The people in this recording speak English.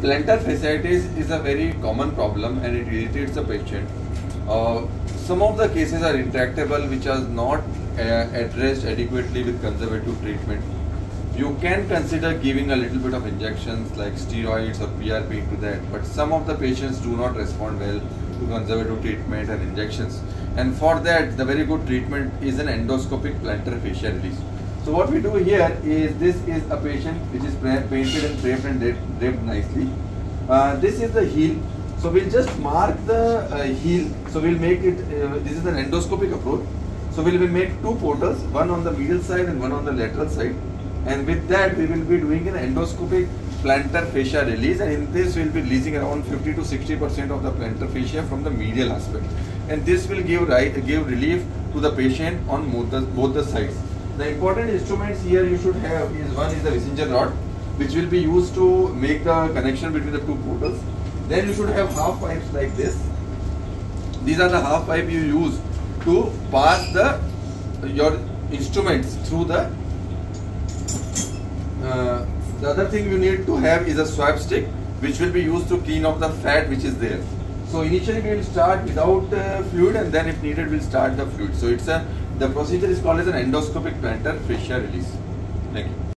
Plantar fasciitis is a very common problem and it irritates the patient. Uh, some of the cases are intractable which are not uh, addressed adequately with conservative treatment. You can consider giving a little bit of injections like steroids or PRP to that, but some of the patients do not respond well to conservative treatment and injections. And for that, the very good treatment is an endoscopic plantar release. So what we do here is this is a patient which is painted and draped and draped nicely. Uh, this is the heel. So we'll just mark the uh, heel. So we'll make it, uh, this is an endoscopic approach. So we will make two portals, one on the medial side and one on the lateral side. And with that we will be doing an endoscopic plantar fascia release and in this we'll be releasing around 50 to 60% of the plantar fascia from the medial aspect. And this will give, right, give relief to the patient on both the, both the sides. The important instruments here you should have is one is the Wissinger rod which will be used to make the connection between the two portals. Then you should have half pipes like this. These are the half pipe you use to pass the your instruments through the uh, the other thing you need to have is a swab stick which will be used to clean off the fat which is there. So initially we will start without uh, fluid and then if needed we'll start the fluid. So it's a the procedure is called as an endoscopic plantar fascia release. Thank you.